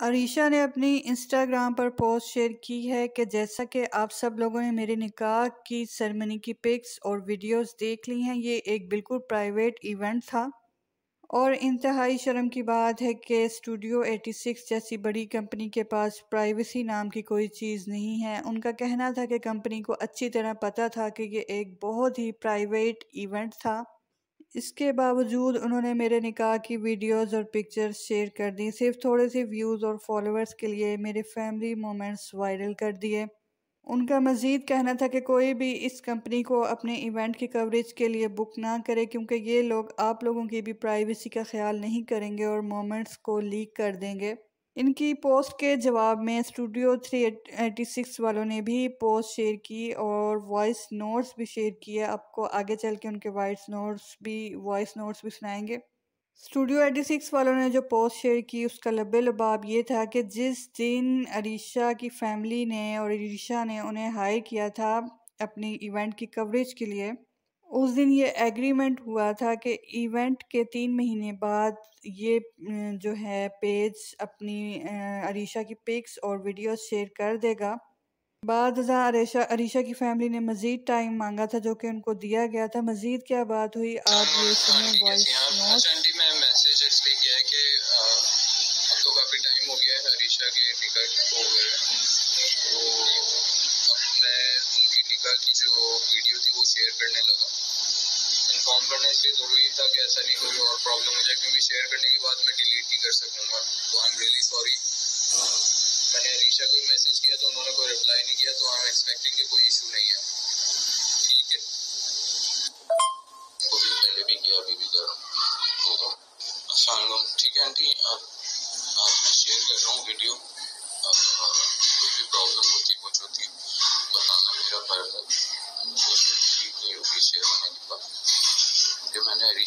अरीशा ने अपनी इंस्टाग्राम पर पोस्ट शेयर की है कि जैसा कि आप सब लोगों ने मेरे निकाह की सरमनी की पिक्स और वीडियोस देख ली हैं, ये एक बिल्कुल प्राइवेट इवेंट था। और इंतहाई शर्म की बात है कि स्टूडियो 86 जैसी बड़ी कंपनी के पास प्राइवेसी नाम की कोई चीज़ नहीं है। उनका कहना था कि कंपनी को अच्छी तरह पता था कि ये एक बहुत ही प्राइवेट इवेंट था। इसके बावजूद उन्होंने मेरे निकाह की वीडियोस और पिक्चर्स शेयर कर दी। सिर्फ़ थोड़े से व्यूज़ और फॉलोअर्स के लिए मेरे फैमिली मोमेंट्स वायरल कर दिए। उनका मज़ीद कहना था कि कोई भी इस कंपनी को अपने इवेंट की कवरेज के लिए बुक ना करे, क्योंकि ये लोग आप लोगों की भी प्राइवेसी का ख्याल नहीं करेंगे और मोमेंट्स को लीक कर देंगे। इनकी पोस्ट के जवाब में स्टूडियो थ्री एटी सिक्स वालों ने भी पोस्ट शेयर की और वॉइस नोट्स भी शेयर किए। आपको आगे चल के उनके वॉइस नोट्स भी, वॉइस नोट्स भी सुनाएँगे। स्टूडियो एटी सिक्स वालों ने जो पोस्ट शेयर की, उसका लबे लबाब ये था कि जिस दिन अरीशा की फैमिली ने और अरीशा ने उन्हें हायर किया था अपनी इवेंट की कवरेज के लिए उस दिन ये एग्रीमेंट हुआ था कि इवेंट के तीन महीने बाद ये जो है पेज अपनी अरीशा की पिक्स और वीडियोस शेयर कर देगा। बाद अरीशा अरीशा की फैमिली ने मज़ीद टाइम मांगा था जो कि उनको दिया गया था। मज़ीद क्या बात हुई? आप ये वॉइस नोट है कि अब तो काफ़ी टाइम हो गया है अरीशा के निकाह को हो गया तो मैं उनकी निकाह की जो वीडियो थी वो शेयर करने लगा। इन्फॉर्म करना इसलिए ज़रूरी था कि ऐसा नहीं कोई और प्रॉब्लम हो जाए, क्योंकि शेयर करने के बाद मैं डिलीट नहीं कर सकूँगा। तो आई एम रियली सॉरी मैंने अरीशा को मैसेज किया तो उन्होंने कोई रिप्लाई नहीं किया तो आई एम एक्सपेक्टिंग कि कोई इशू नहीं है। ठीक है। पहले भी किया, अभी भी कर रहा हूँ। ठीक है, आंटी आज मैं शेयर कर रहा हूँ वीडियो कोई भी प्रॉब्लम होती, कुछ होती, बताना मेरा फ़र्ज़ है। वो ठीक documentary